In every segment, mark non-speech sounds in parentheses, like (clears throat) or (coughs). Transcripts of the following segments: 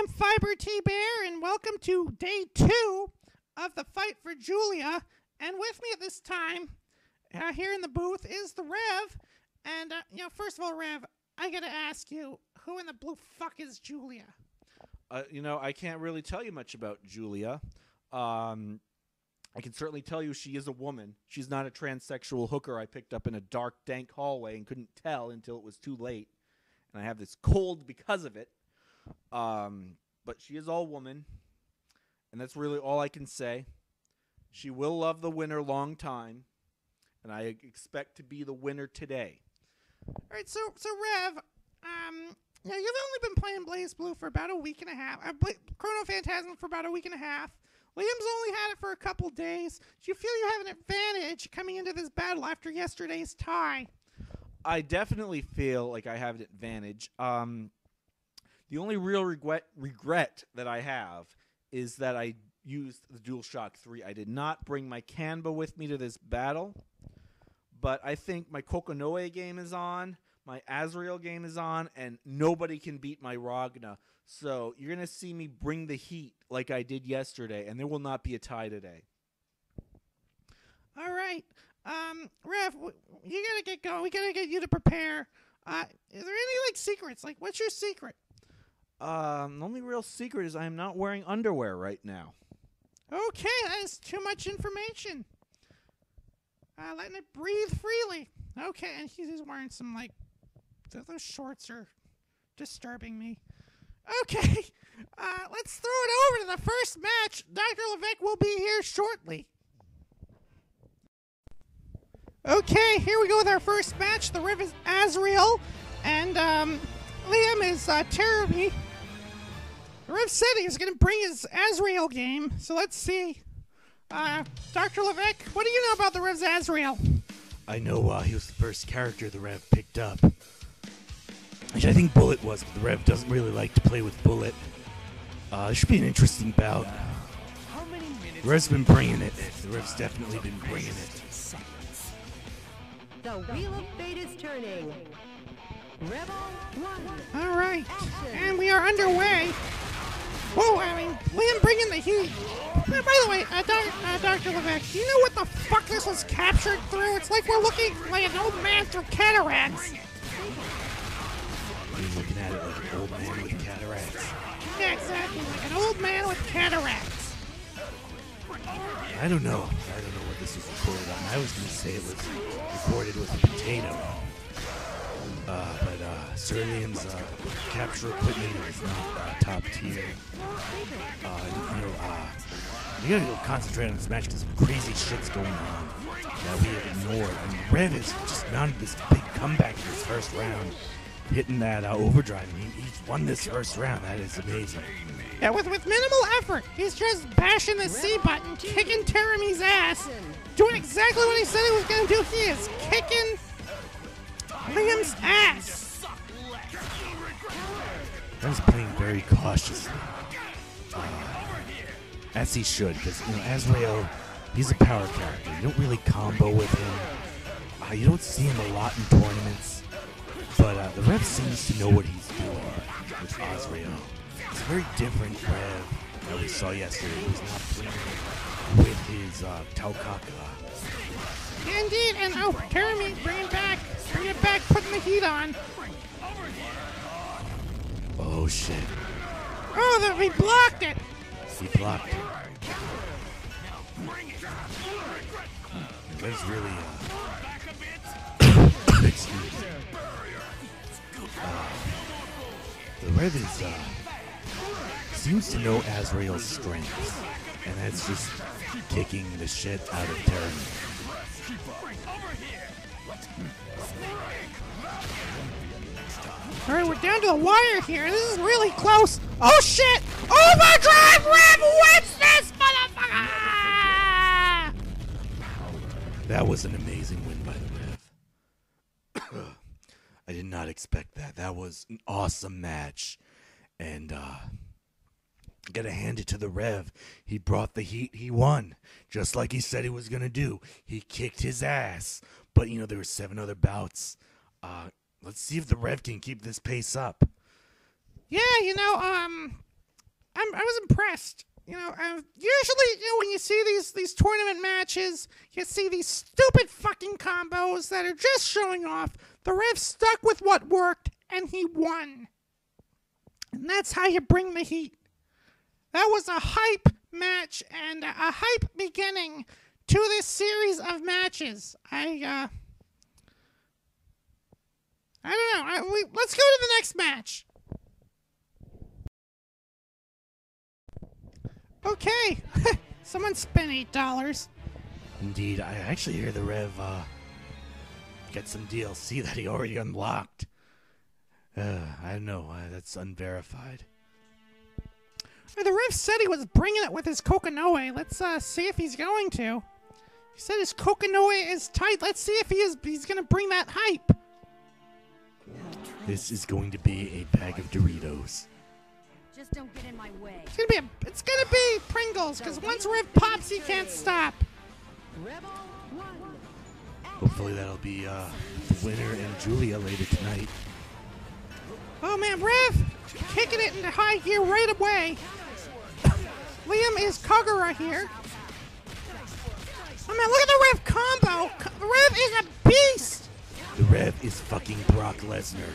am Fiber T Bear, and welcome to day two of the fight for Julia. And with me at this time, uh, here in the booth, is the Rev. And, uh, you know, first of all, Rev, I gotta ask you, who in the blue fuck is Julia? Uh, you know, I can't really tell you much about Julia. Um, I can certainly tell you she is a woman. She's not a transsexual hooker I picked up in a dark, dank hallway and couldn't tell until it was too late. And I have this cold because of it. Um, but she is all woman. And that's really all I can say. She will love the winner long time. And I expect to be the winner today. All right, so so Rev, um, yeah, you've only been playing BlazBlue for about a week and a half. Uh, Bla- Chronophantasma for about a week and a half. Liam's only had it for a couple days. Do you feel you have an advantage coming into this battle after yesterday's tie? I definitely feel like I have an advantage. Um, the only real regret regret that I have is that I used the DualShock 3. I did not bring my Qanba with me to this battle, but I think my Kokonoe game is on, my Azrael game is on, and nobody can beat my Ragna. So you're going to see me bring the heat like I did yesterday, and there will not be a tie today. All right, um, Rev, you gotta get going. We gotta get you to prepare. Uh, is there any like secrets? Like, what's your secret? Um, the only real secret is I am not wearing underwear right now. Okay, that is too much information. Uh, letting it breathe freely. Okay, and he's wearing some like those shorts are disturbing me. Okay, (laughs) uh, let's throw it over to the first match. Dr. Levesque will be here shortly. Okay, here we go with our first match. The Rev is Azrael, and um, Liam is uh. Rev said he was going to bring his Azrael game, so let's see. Uh, Dr. Levesque, what do you know about the Rev's Azrael? I know uh, he was the first character the Rev picked up. Which I think Bullet was, but the Rev doesn't really like to play with Bullet. Uh, this should be an interesting bout. The Rev's been bringing it. The Rev's definitely been bringing it. The wheel of fate is turning. Rebel one. All right, and we are underway. Whoa, I mean, Liam bringing the heat. Uh, by the way, uh, doc, uh, Dr. Levesque, do you know what the fuck this was captured through? It's like we're looking like an old man through cataracts. You're looking at it like an old man with cataracts. Yeah, exactly, like an old man with cataracts. I don't know. I don't know what this was recorded on. I was going to say it was recorded with a potato. Uh, but uh, Liam's uh, capture equipment is not uh, top tier. Uh, you know, uh, gotta go concentrate on this match because some crazy shit's going on that we have ignored. I mean, Rev has just mounted this big comeback in his first round, hitting that overdrive. he, he's won this first round. That is amazing. Yeah, with, with minimal effort, he's just bashing the C button, kicking Terumi's ass, doing exactly what he said he was to do. He is kicking Liam's ass. Rev's playing very cautiously. Uh, as he should, because you know, Azrael, he's a power character. You don't really combo with him. Uh, you don't see him a lot in tournaments. But uh, the Rev seems to know what he's doing with Azrael. It's very different Rev that we saw yesterday. He's not playing with his uh, Taokaka. Indeed, and oh, Terumi, bring it back, bring it back, putting the heat on. Oh shit. Oh, that we blocked it. He blocked it. Rev's really, uh, (coughs) excuse me. Uh, the Rev is, uh, seems to know Azrael's strengths, and that's just kicking the shit out of Terran. All right, we're down to the wire here. This is really close. Oh shit! Overdrive Rev wins this motherfucker! That was an amazing win by the Rev. (coughs) I did not expect that. That was an awesome match. And uh gotta hand it to the Rev. He brought the heat, he won. Just like he said he was gonna do. He kicked his ass. But you know, there were seven other bouts. Uh let's see if the Rev can keep this pace up. Yeah, you know, um, I'm, I was impressed. You know, uh, usually, you know, when you see these these tournament matches, you see these stupid fucking combos that are just showing off. The Rev stuck with what worked, and he won. And that's how you bring the heat. That was a hype match and a hype beginning to this series of matches. I uh I don't know. I, we, let's go to the next match. Okay. (laughs) Someone spent eight dollars. Indeed, I actually hear the Rev uh, get some DLC (laughs) that he already unlocked. Uh, I don't know. Uh, that's unverified. The ref said he was bringing it with his Kokonoe. Let's uh, see if he's going to. He said his Kokonoe is tight. Let's see if he is. He's gonna bring that hype. This is going to be a bag of Doritos. Just don't get in my way. It's gonna be. A, it's gonna be Pringles because once Rev pops, he can't stop. Rebel 1. Hopefully that'll be uh, the winner and Julia later tonight. Oh man, Rev kicking it into high gear right away. Liam is Kagura here. Oh man, look at the Rev combo. The Rev is a beast. The Rev is fucking Brock Lesnar.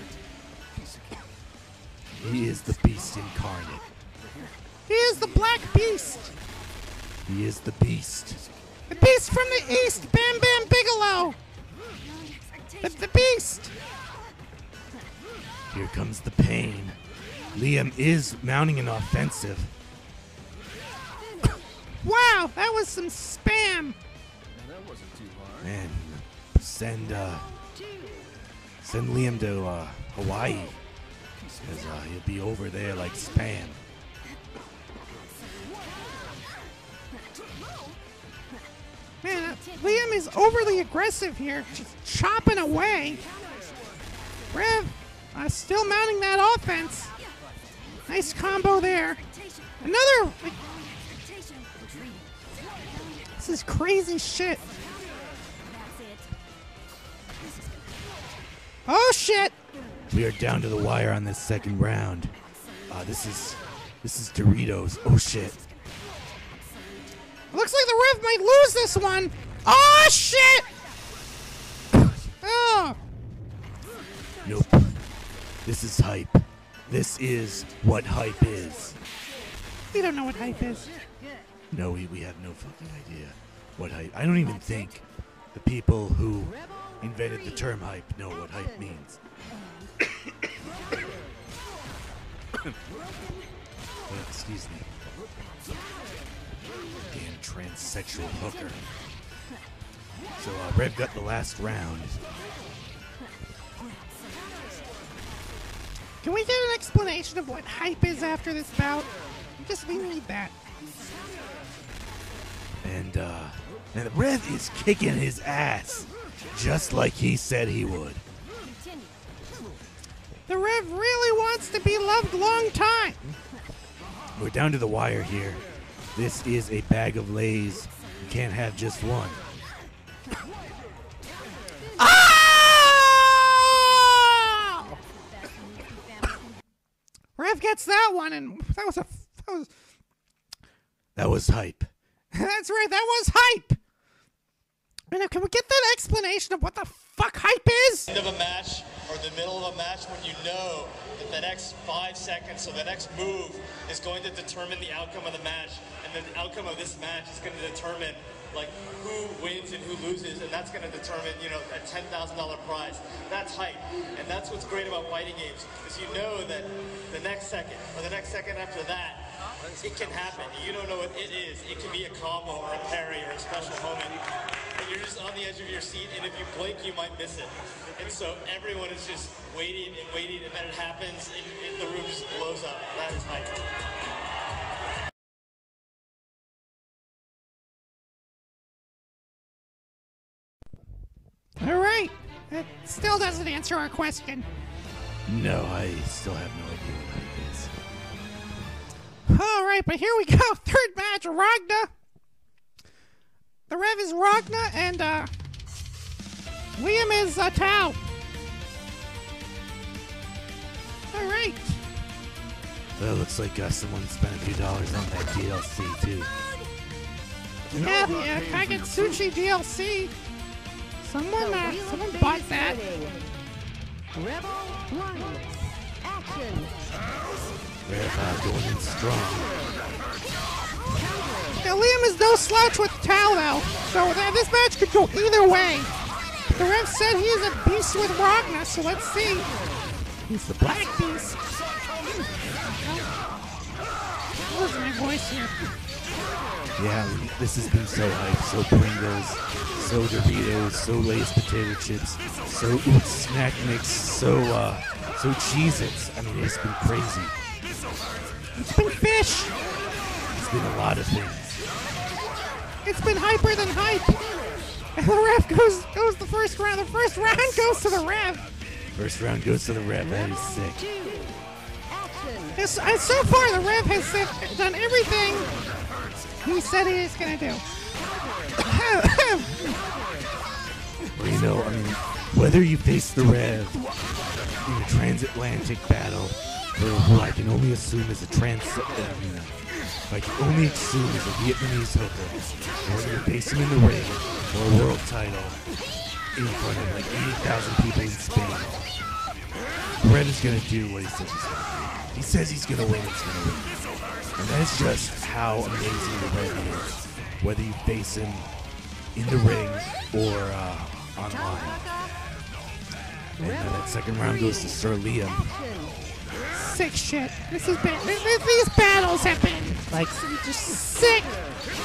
He is the beast incarnate. He is the Black Beast. He is the beast. The Beast from the East, Bam Bam Bigelow. The, the Beast. Here comes the pain. Liam is mounting an offensive. Wow, that was some spam. Man, send uh, send Liam to uh, Hawaii, because uh, he'll be over there like spam. Man, uh, Liam is overly aggressive here, just chopping away. Rev, uh, still mounting that offense. Nice combo there. Another. This is crazy shit. Oh shit! We are down to the wire on this second round. Uh, this is this is Doritos. Oh shit! Looks like the Rev might lose this one. Oh shit! Oh, Nope. This is hype. This is what hype is. we don't know what hype is. No, we, we have no fucking idea what hype. I don't even think the people who invented the term hype know what hype means. (coughs) Excuse me. Damn transsexual hooker. So uh, Rev got the last round. Can we get an explanation of what hype is after this bout? Just we need that. And uh and the Rev is kicking his ass. Just like he said he would. The Rev really wants to be loved long time. We're down to the wire here. This is a bag of lays. You can't have just one. Ah! Rev gets that one, and that was a that was That was hype. That's right. That was hype. And can we get that explanation of what the fuck hype is? end of a match or the middle of a match when you know that the next five seconds or the next move is going to determine the outcome of the match and the outcome of this match is going to determine like who wins and who loses and that's going to determine you know a $10000 prize that's hype and that's what's great about fighting games is you know that the next second or the next second after that it can happen you don't know what it is it can be a combo or a parry or a special moment and you're just on the edge of your seat, and if you blink, you might miss it. And so everyone is just waiting and waiting, and then it happens, and, and the room just blows up. That is hype. All right. That still doesn't answer our question. No, I still have no idea what hype is. All right, but here we go. (laughs) Third match, Ragna. The Rev is Ragna, and uh, Liam is uh, Tao. All right. Well, looks like uh, someone spent a few dollars on that DLC too. Yeah, the uh, Kagutsuchi DLC. Someone, uh, someone bought that. Rebel one. Action. Now, Liam is no slouch with Tao, though, so th- this match could go either way. The ref said he is a beast with Ragna, so let's see. He's the Black beast. Listen my voice here. Yeah, this has been so hype. So Pringles, so Doritos, so Lay's potato chips, so Utz snack mix, so uh, so Cheez-Its. I mean, it's been crazy. It's been fish. It's been a lot of things. It's been hyper than hype. And the ref goes goes the first round. The first round goes to the ref. First round goes to the Rev. That is sick. Two. Action. It's- and so far, the ref has said, done everything he said he was gonna do. Well, you know, I mean, whether you face the Rev in a transatlantic battle, I can only assume is a trans, uh, I can only assume is a Vietnamese hooker, you face him in the ring for a world title in front of like 80,000 people in Spain, Rev is gonna do what he says he's gonna do. He says he's gonna win, he's gonna win. And that's just how amazing the Rev is. Whether you face him in the ring or uh, online. And uh, that second round goes to Sir Liam. Sick shit. This has been th- th- these battles have been like just sick,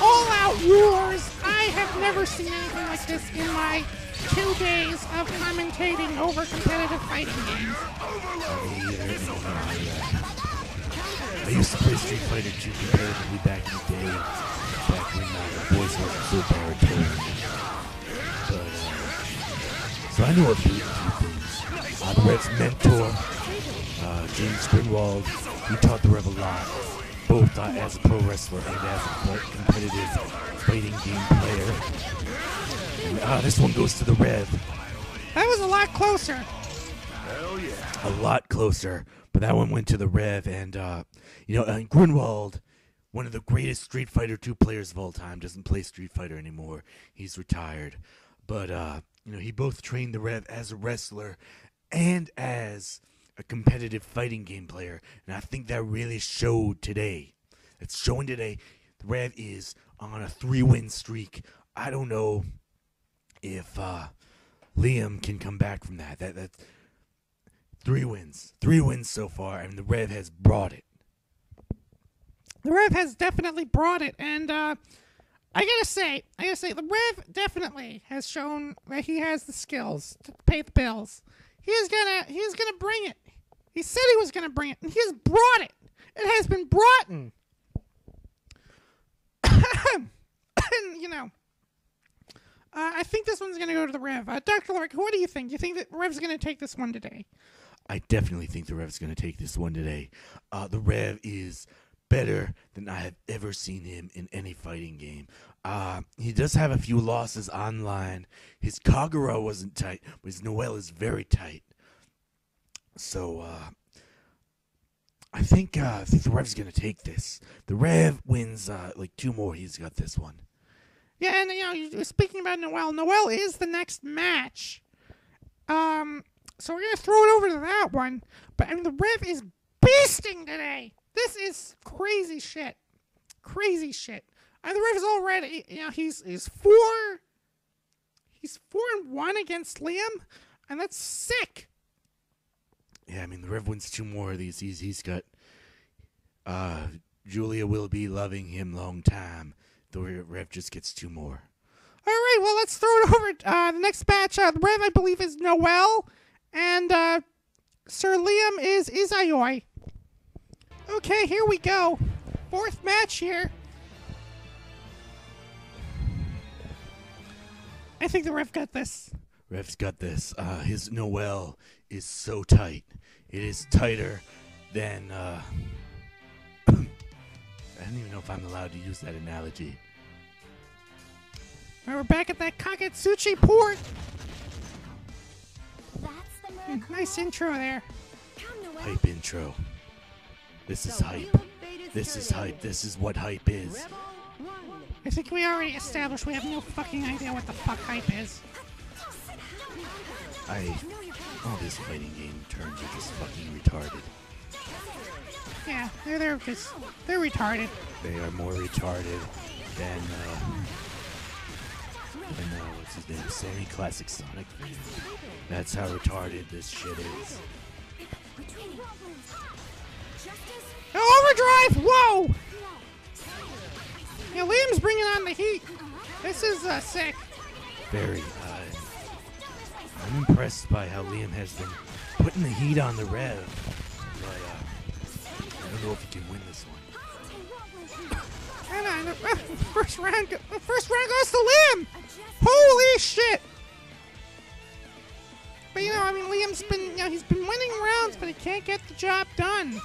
all-out wars. I have never seen anything like this in my two days of commentating over competitive fighting games. I used to play Street Fighter 2 comparatively back in the day, back when uh, the boys weren't so baritone. But, uh, so I know a few, things. The Rev's mentor, uh, James Greenwald, he taught the Rev a lot, both uh, as a pro wrestler and as a competitive fighting game player. And, uh, this one goes to the Rev. That was a lot closer. Hell yeah. A lot closer, but that one went to the Rev, and uh, you know, and Grunwald, one of the greatest Street Fighter two players of all time, doesn't play Street Fighter anymore. He's retired, but uh, you know, he both trained the Rev as a wrestler and as a competitive fighting game player, and I think that really showed today. It's showing today. The Rev is on a three win streak. I don't know if uh, Liam can come back from that. That that's Three wins. Three wins so far, and the Rev has brought it. The Rev has definitely brought it, and uh, I gotta say, I gotta say, the Rev definitely has shown that he has the skills to pay the bills. He is gonna, he is gonna bring it. He said he was gonna bring it, and he has brought it. It has been brought in. and (coughs) you know, uh, I think this one's gonna go to the Rev. Uh, Doctor Lork, what do you think? Do you think that Rev's gonna take this one today? I definitely think the Rev's going to take this one today. Uh, the Rev is better than I have ever seen him in any fighting game. Uh, he does have a few losses online. His Kagura wasn't tight, but his Noel is very tight. So uh, I think uh, I think the Rev's going to take this. The Rev wins uh, like two more. He's got this one. Yeah, and you know, you- speaking about Noel, Noel is the next match. Um, so we're gonna throw it over to that one. But I mean, the Rev is beasting today. This is crazy shit. Crazy shit. And the Rev is already, you know, he's he's four. He's four and one against Liam, and that's sick. Yeah, I mean the Rev wins two more of these. He's he's got uh Julia will be loving him long time. The Rev just gets two more. All right, well, let's throw it (laughs) over. Uh, the next match, uh, the Rev, I believe, is Noel, and uh, Sir Liam is Izayoi. Okay, here we go. Fourth match here. I think the Rev got this. Rev's got this. Uh, his Noel is so tight. It is tighter than. Uh, (clears throat) I don't even know if I'm allowed to use that analogy. All right, we're back at that Kagutsuchi port. That's the miracle. Nice intro there. Come, Hype intro. This is The hype. wheel of fate is This is turning. hype. This is what hype is. I think we already established we have no fucking idea what the fuck hype is. I. All these fighting game terms are just fucking retarded. Yeah, they're they're just they're retarded. They are more retarded than uh, than uh, what's his name? Sammy Classic Sonic. That's how retarded this shit is. Overdrive! Whoa! Yeah, Liam's bringing on the heat. This is uh, sick. Very. Uh, I'm impressed by how Liam has been putting the heat on the Rev. But, uh, I don't know if he can win this one. (laughs) First round, first round goes to Liam. Holy shit! But you know, I mean, Liam's been, you know, he's been winning rounds, but he can't get the job done.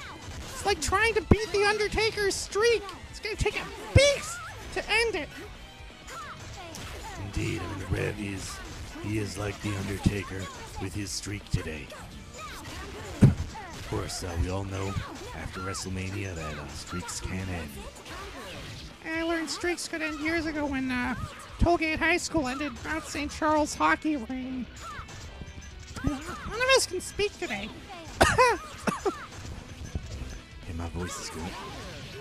It's like trying to beat the Undertaker's streak. It's gonna take a beast to end it. Indeed, I mean the Rev is he is like the Undertaker with his streak today. of course, uh, we all know after WrestleMania that uh, streaks can end. I learned streaks could end years ago when uh, Tollgate High School ended Mount St. Charles hockey reign. None of us can speak today. (coughs) Hey, my voice is going.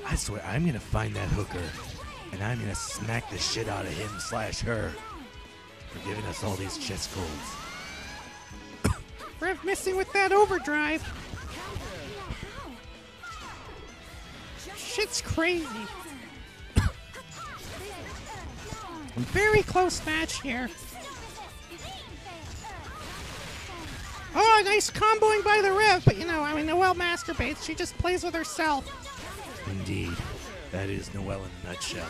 I swear, I'm gonna find that hooker, and I'm gonna smack the shit out of him slash her for giving us all these chest colds. (coughs) Rev missing with that overdrive. Shit's crazy. (coughs) Very close match here. Oh, nice comboing by the Rev, but you know, I mean, Noel masturbates. She just plays with herself. Indeed, that is Noel in a nutshell.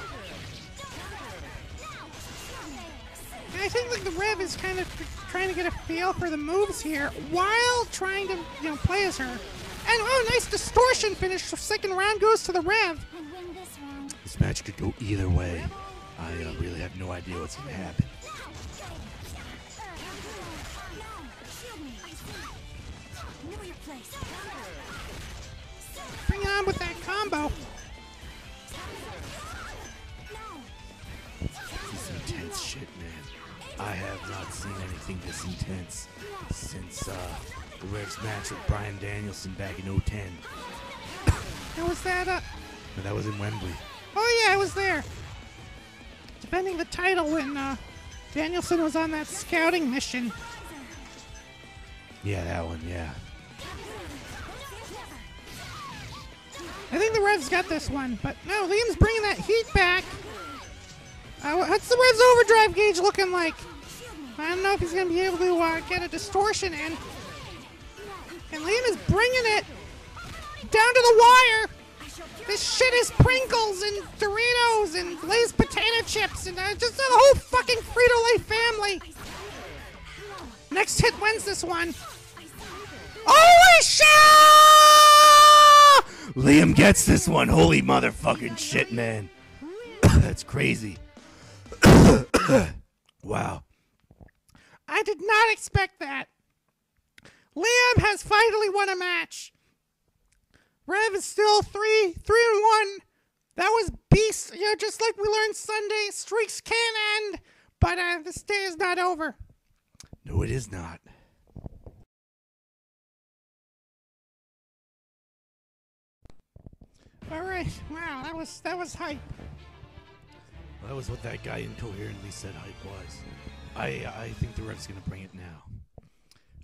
I think like the Rev is kind of trying to get a feel for the moves here while trying to, you know, play as her. And oh, nice distortion finish. The second round goes to the Rev. This match could go either way. I uh, really have no idea what's gonna happen. Bring it on with that combo. I have not seen anything this intense since uh, the Rev's match with Bryan Danielson back in 010. (coughs) And was that uh But that was in Wembley. Oh yeah, I was there. Defending the title when uh Danielson was on that scouting mission. Yeah, that one, yeah. I think the Revs got this one, but no, Liam's bringing that heat back. Uh, what's the Revs overdrive gauge looking like? I don't know if he's gonna be able to uh, get a distortion in. And Liam is bringing it down to the wire. This shit is Pringles and Doritos and Lay's potato chips and uh, just the whole fucking Frito-Lay family. Next hit wins this one. Holy shit! Liam gets this one. Holy motherfucking shit, man. (coughs) That's crazy. (coughs) (coughs) wow. I did not expect that. Liam has finally won a match. Rev is still three, three and one. That was beast. You know, just like we learned Sunday, streaks can end, but uh, this day is not over. No, it is not. All right, wow, that was that was hype. That was what that guy incoherently said hype was. I I think the ref's gonna bring it now.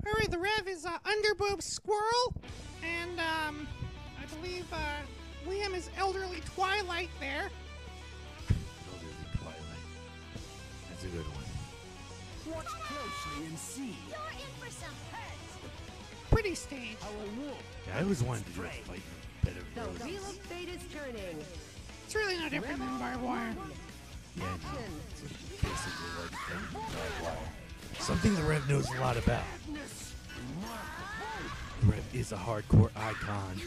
All right, the Rev is uh, Underboob Squirrel, and um, I believe uh, Liam is Elderly Twilight there. Elderly Twilight. That's a good one. Watch closely and see. You're in for some hurt. Pretty stage. Yeah, I always wanted to do a fight in better The roads. wheel of fate is turning. It's really no different than barbed wire. Yeah, it's basically like fighting in barbed wire. Something the Rev knows a lot about. The Rev is a hardcore icon.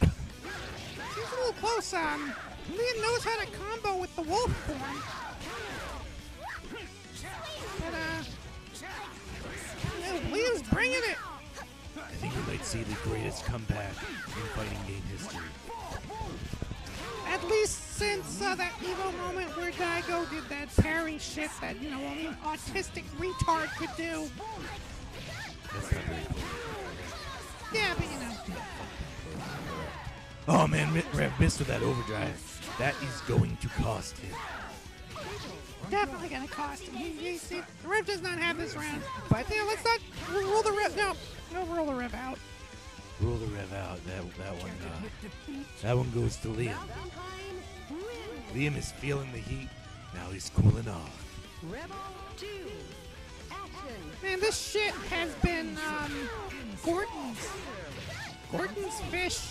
He's a little close. Um, Liam knows how to combo with the wolf form. But uh, know, Liam's bringing it. I think might might see the greatest comeback in fighting game history. At least since uh, that evil moment where Daigo did that parry shit that, you know, only an autistic retard could do. That's not very cool. Yeah, but you know. Oh man, Rev missed with that overdrive. That is going to cost him. Definitely gonna cost him. He, he, see, the Rev does not have this round. But, know, let's not rule the Rev. No, no, roll the Rev out. Rule the Rev out. That that one. Uh, that one goes to Liam. Liam is feeling the heat. Now he's cooling off. Rebel 2. Man, this shit has been um, Gorton's. Gorton's fish.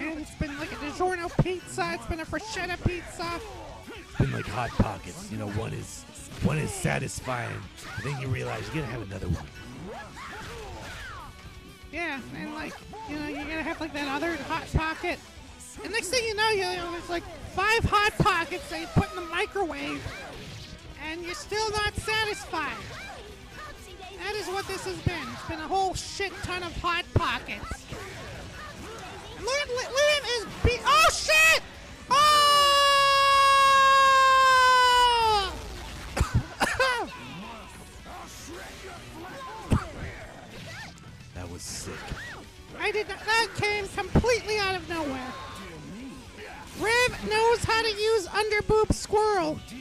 And it's been like a DiGiorno pizza. It's been a bruschetta pizza. It's been like hot pockets. You know, one is one is satisfying, but then you realize you gotta have another one. Yeah, and like, you know, you're gonna have like that other hot pocket. And next thing you know, you know, there's like five hot pockets that you put in the microwave, and you're still not satisfied. That is what this has been. It's been a whole shit ton of hot pockets. Liam, Liam is be- Oh shit! Was sick. I did not. That came completely out of nowhere. Rev knows how to use underboob squirrel. I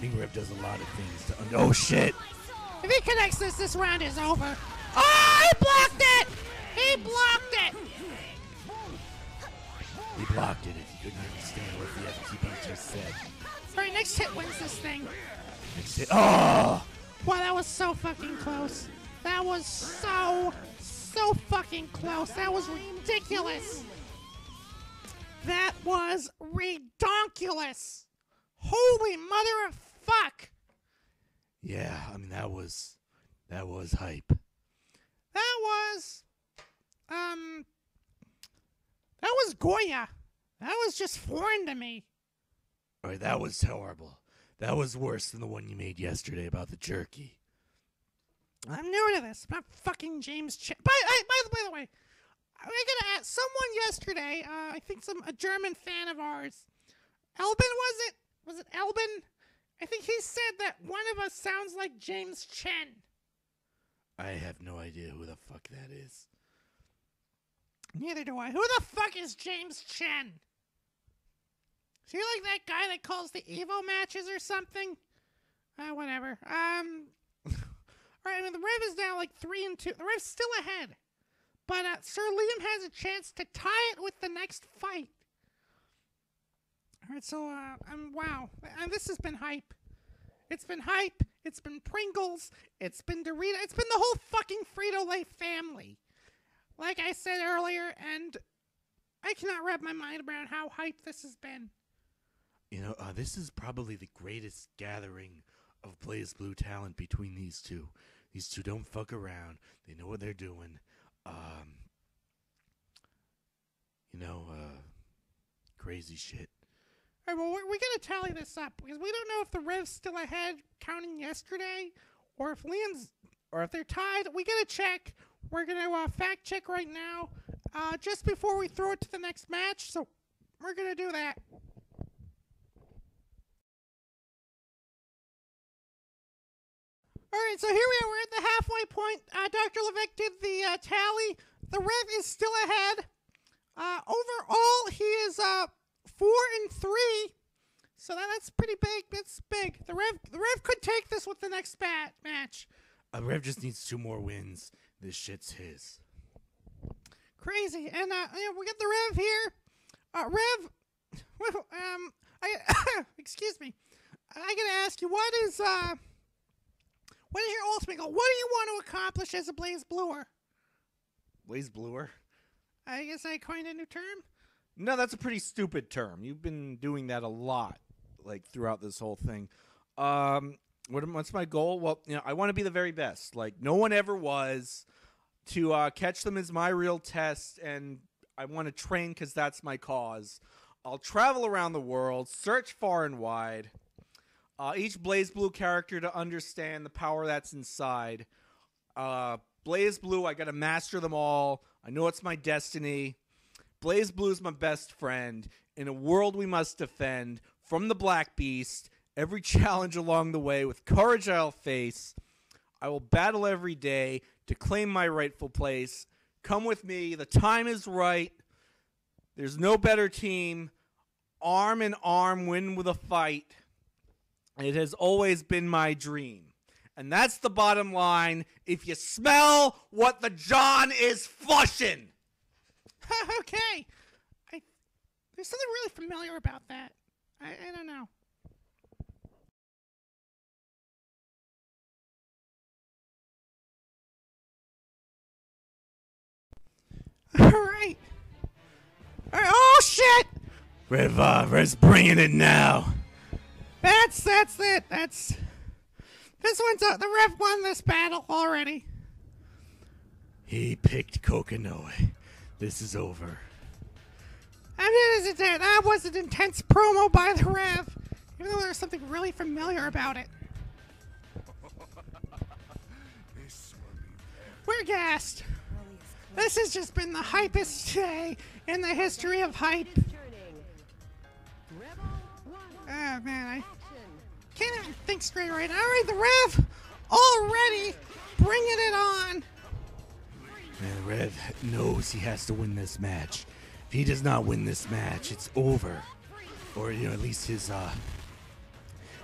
think Rev does a lot of things to. Un- oh shit! If he connects this, this round is over. Oh, he blocked it! He blocked it! He blocked it if he couldn't understand what the FTP just said. All right, next hit wins this thing. Next hit. Oh! Wow, that was so fucking close. That was so, so fucking close. That was ridiculous. That was redonkulous. Holy mother of fuck. Yeah, I mean that was that was hype. That was, um, that was Goya. That was just foreign to me. All right, that was horrible. That was worse than the one you made yesterday about the jerky. I'm new to this. I'm not fucking James Ch- by, I, by, by the way, I gotta ask someone yesterday. Uh, I think some a German fan of ours, Elbin was it? Was it Elbin? I think he said that one of us sounds like James Chen. I have no idea who the fuck that is. Neither do I. Who the fuck is James Chen? Is he like that guy that calls the Evo matches or something? Uh, whatever. Um, right. I mean, the Rev is now like three and two. The Rev's still ahead, but uh, Sir Liam has a chance to tie it with the next fight. All right. So, uh, um, wow. And this has been hype. It's been hype. It's been Pringles. It's been Dorito. It's been the whole fucking Frito Lay family like I said earlier, and I cannot wrap my mind around how hype this has been. You know, uh, this is probably the greatest gathering of BlazBlue talent between these two. These two don't fuck around. They know what they're doing. Um, you know, uh, crazy shit. All right, well, we're, we got to tally this up because we don't know if the Rev's still ahead counting yesterday, or if Liam's, or if they're tied. We got to check. We're gonna uh, fact check right now, uh, just before we throw it to the next match. So we're gonna do that. All right, so here we are. We're at the halfway point. Uh, Dr. Levesque did the uh, tally. The Rev is still ahead. Uh, overall, he is uh, four and three. So that, that's pretty big. That's big. The Rev, the Rev could take this with the next bat match. Uh, Rev just needs two more wins. This shit's his. Crazy. And uh, yeah, we got the Rev here. Uh, Rev, (laughs) well, um, I (coughs) excuse me. I gotta ask you, what is uh, what is your ultimate goal? What do you want to accomplish as a Blaze Bluer? Blaze Bluer? I guess I coined a new term. No, that's a pretty stupid term. You've been doing that a lot, like throughout this whole thing. Um, what what's my goal? Well, you know, I want to be the very best. Like no one ever was. To uh, catch them is my real test, and I want to train because that's my cause. I'll travel around the world, search far and wide. Uh, each BlazBlue character to understand the power that's inside. Uh, BlazBlue, I got to master them all. I know it's my destiny. BlazBlue's my best friend. In a world we must defend from the Black Beast, every (laughs) challenge along the way with courage I'll face. I will battle every day to claim my rightful place. Come with me, the time is right. There's no better team. Arm in arm win with a fight. It has always been my dream. And that's the bottom line. If you smell what the John is flushing. (laughs) okay. I there's something really familiar about that. I, I don't know. (laughs) All right. All right. Oh shit! Rev's bringing it now. That's that's it. That's this one's uh, the Rev won this battle already. He picked Kokonoe. This is over. I mean, is it that that was an intense promo by the Rev, even though there's something really familiar about it. We're gassed. This has just been the hypest day in the history of hype. Turning. Rebel 1. Oh man, I can't even think straight right now. All right, the Rev already bringing it on. Man, the Rev knows he has to win this match. If he does not win this match, it's over. Or you know, at least his uh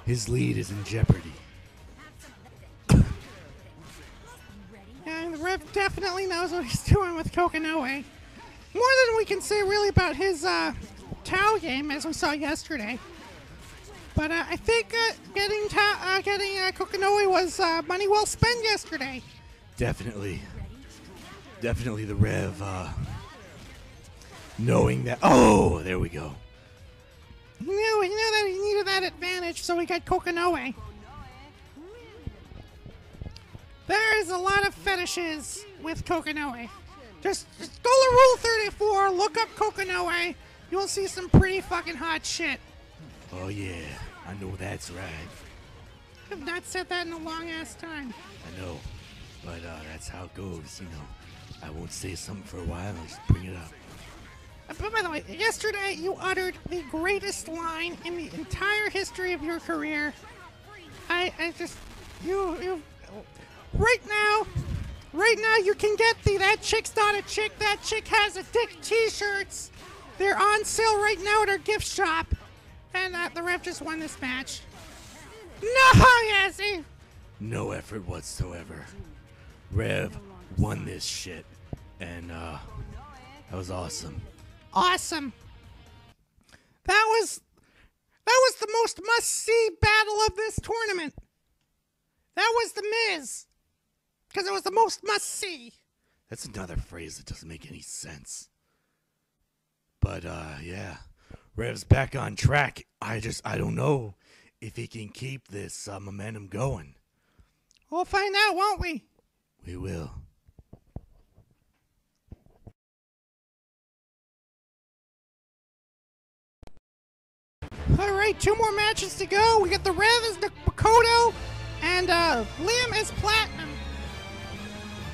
his lead is in jeopardy. Yeah, the Rev definitely knows what he's doing with Kokonoe. More than we can say really about his uh, Tao game, as we saw yesterday. But uh, I think uh, getting Ta- uh, getting uh, Kokonoe was uh, money well spent yesterday. Definitely. Definitely the Rev uh knowing that Oh, there we go. He knew, he knew that he needed that advantage, so he got Kokonoe. There is a lot of fetishes with Kokonoe. Just, just go to Rule 34, look up Kokonoe. You'll see some pretty fucking hot shit. Oh yeah, I know that's right. I've not said that in a long ass time. I know. But uh that's how it goes, you know. I won't say something for a while, I'll just bring it up. Uh, But by the way, yesterday you uttered the greatest line in the entire history of your career. I, I just, you, you, right now, right now you can get the "That Chick's Not a Chick, That Chick Has a Dick" T-shirts. They're on sale right now at our gift shop, and uh, the ref just won this match. No, Yazzie. No effort whatsoever. Rev won this shit. And uh that was awesome. awesome. That was that was the most must-see battle of this tournament. That was the Miz, because it was the most must-see. That's another phrase that doesn't make any sense. But uh yeah, Rev's back on track. I just I don't know if he can keep this uh, momentum going. We'll find out, won't we? We will. All right, two more matches to go. We got the Rev as the Makoto, and uh, Liam as Platinum.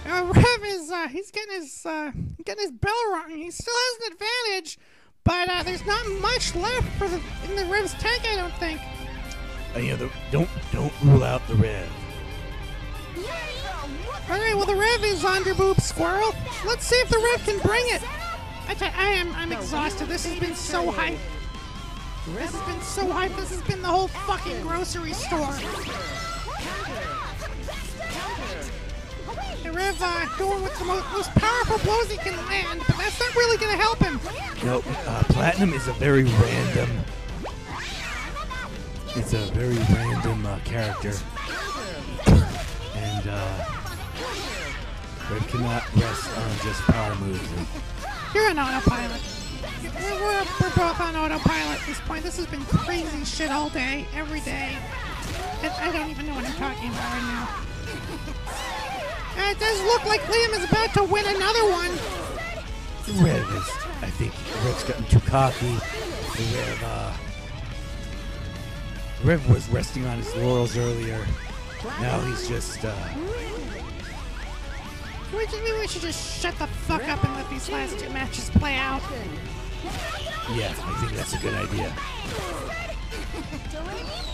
Uh, Rev is uh, he's getting his uh, getting his bell rung. He still has an advantage, but uh, there's not much left for the in the Rev's tank. I don't think. Uh, you know, the, don't don't rule out the Rev. All right, well the Rev is under boob squirrel. Let's see if the Rev can bring it. I, tell- I am I'm exhausted. This has been so hype. This has been so hype. This has been the whole fucking grocery store. The Rev uh, going with the most, most powerful blows he can land, but that's not really gonna help him. No, uh, Platinum is a very random. It's a very random uh, character, and uh, Rev cannot rest on just power moves. You're on autopilot. We're, we're, we're both on autopilot at this point. This has been crazy shit all day, every day. And I don't even know what I'm talking about right now. It does look like Liam is about to win another one. Rev is, I think, Rev's gotten too cocky. Rev, uh, Rev was resting on his laurels earlier. Now he's just, uh, We, should- we should just shut the fuck up and let these last two matches play out. Yeah, I think that's a good idea. (laughs)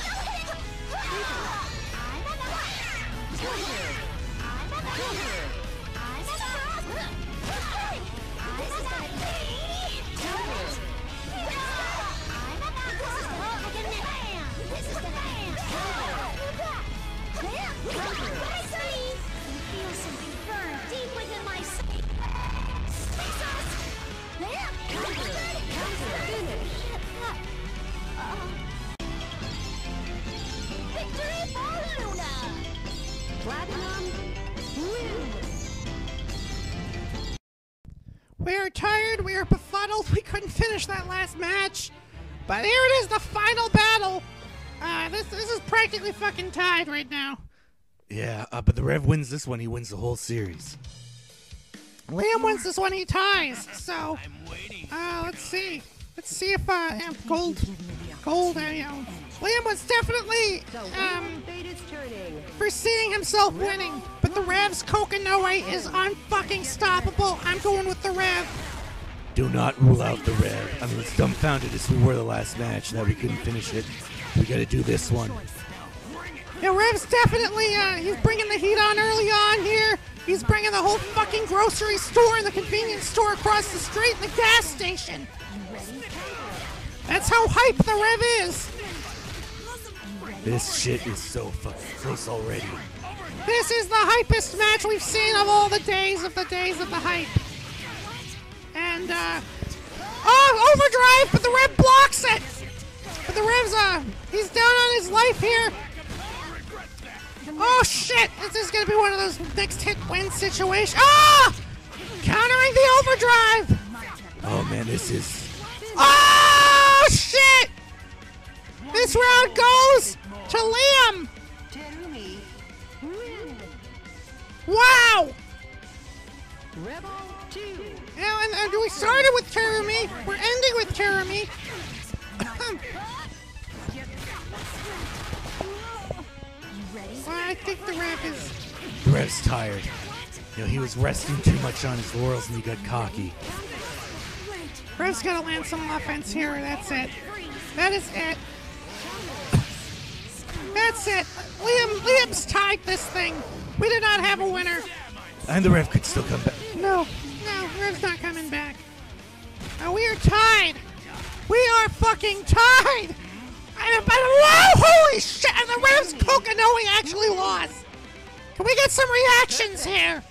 Feel fucking tied right now. Yeah, uh, but the Rev wins this one. He wins the whole series. Liam wins this one, he ties. So, (laughs) uh, let's see. Let's see if, uh, yeah, gold, gold, uh, you know. Liam was definitely, The um, wheel fate is turning. foreseeing himself winning. But the Rev's Kokonoe is unfucking stoppable. I'm going with the Rev. Do not rule out the Rev. I mean, as dumbfounded as we were the last match that we couldn't finish it. We got to do this one. Yeah, Rev's definitely, uh, he's bringing the heat on early on here. He's bringing the whole fucking grocery store and the convenience store across the street and the gas station. That's how hype the Rev is. This shit is so fucking close already. This is the hypest match we've seen of all the days of the days of the hype. And, uh, oh, overdrive, but the Rev blocks it. But the Rev's, uh, he's down on his life here. Oh shit! This is gonna be one of those next hit win situations. Ah! Countering the overdrive! Oh man, this is. Oh shit! This round goes to Liam! Wow! Rebel 2. Now, and, and we started with Terumi. We're ending with Terumi. (clears throat) well, I think the rap is. The Rev's tired. You know, he was resting too much on his laurels and he got cocky. Rev's gotta land some offense here. That's it. That is it. That's it. Liam, Liam's tied this thing. We did not have a winner. And the ref could still come back. No, no, Rev's not coming back. Uh, we are tied. We are fucking tied. And, but whoa, holy shit! And the Rev's Kokonoe actually lost. Can we get some reactions here?